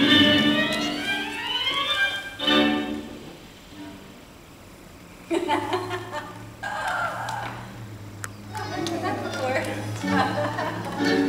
I've That's that before.